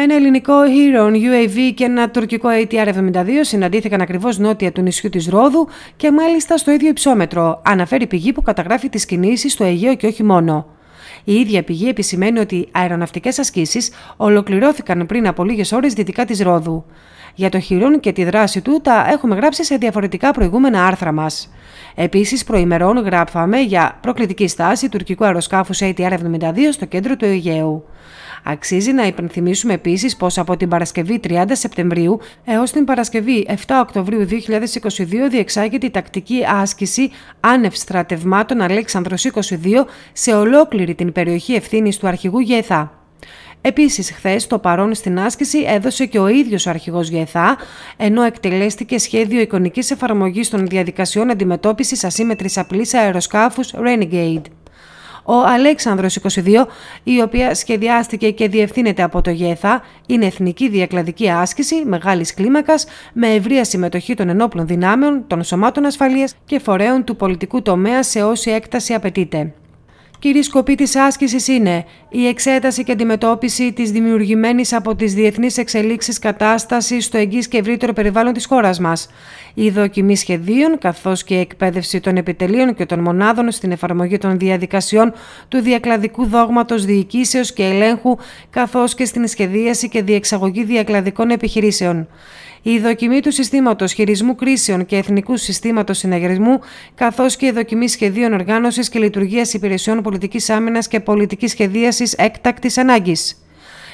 Ένα ελληνικό Heron UAV και ένα τουρκικό ATR-72 συναντήθηκαν ακριβώς νότια του νησιού της Ρόδου και μάλιστα στο ίδιο υψόμετρο, αναφέρει πηγή που καταγράφει τις κινήσεις στο Αιγαίο και όχι μόνο. Η ίδια πηγή επισημαίνει ότι αεροναυτικές ασκήσεις ολοκληρώθηκαν πριν από λίγες ώρες δυτικά της Ρόδου. Για το Χιρόν και τη δράση του τα έχουμε γράψει σε διαφορετικά προηγούμενα άρθρα μας. Επίσης, προημερών γράφαμε για προκλητική στάση τουρκικού αεροσκάφους ATR-72 στο κέντρο του Αιγαίου. Αξίζει να υπενθυμίσουμε επίσης πως από την Παρασκευή 30 Σεπτεμβρίου έως την Παρασκευή 7 Οκτωβρίου 2022 διεξάγεται η τακτική άσκηση άνευ στρατευμάτων Αλέξανδρος 22 σε ολόκληρη την περιοχή ευθύνης του αρχηγού ΓΕΘΑ. Επίσης, χθες το παρόν στην άσκηση έδωσε και ο ίδιος ο αρχηγός ΓΕΘΑ, ενώ εκτελέστηκε σχέδιο εικονικής εφαρμογής των διαδικασιών αντιμετώπισης ασύμετρης απλής αεροσκάφους Renegade ο Αλέξανδρος 22, η οποία σχεδιάστηκε και διευθύνεται από το ΓΕΘΑ, είναι εθνική διακλαδική άσκηση μεγάλης κλίμακας με ευρεία συμμετοχή των ενόπλων δυνάμεων, των σωμάτων ασφαλείας και φορέων του πολιτικού τομέα σε όση έκταση απαιτείται. Κύριοι σκοπή της άσκησης είναι η εξέταση και αντιμετώπιση της δημιουργημένης από τις διεθνείς εξελίξεις κατάστασης στο εγγύς και ευρύτερο περιβάλλον της χώρας μας, η δοκιμή σχεδίων καθώς και η εκπαίδευση των επιτελείων και των μονάδων στην εφαρμογή των διαδικασιών του διακλαδικού δόγματος διοικήσεως και ελέγχου καθώς και στην σχεδίαση και διεξαγωγή διακλαδικών επιχειρήσεων. Η δοκιμή του συστήματος χειρισμού κρίσεων και εθνικού συστήματος συναγερμού, καθώς και η δοκιμή σχεδίων οργάνωσης και λειτουργίας υπηρεσιών πολιτικής άμυνας και πολιτικής σχεδίασης έκτακτης ανάγκης.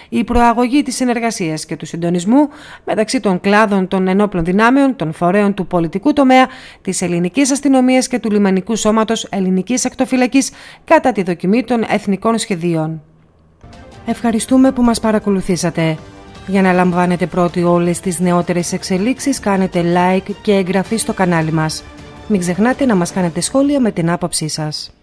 Η προαγωγή της συνεργασίας και του συντονισμού μεταξύ των κλάδων των ενόπλων δυνάμεων, των φορέων του πολιτικού τομέα, της ελληνικής αστυνομίας και του λιμανικού σώματος ελληνικής ακτοφυλακής κατά τη δοκιμή των εθνικών σχεδίων. Ευχαριστούμε που μας παρακολουθήσατε. Για να λαμβάνετε πρώτοι όλες τις νεότερες εξελίξεις κάνετε like και εγγραφή στο κανάλι μας. Μην ξεχνάτε να μας κάνετε σχόλια με την άποψή σας.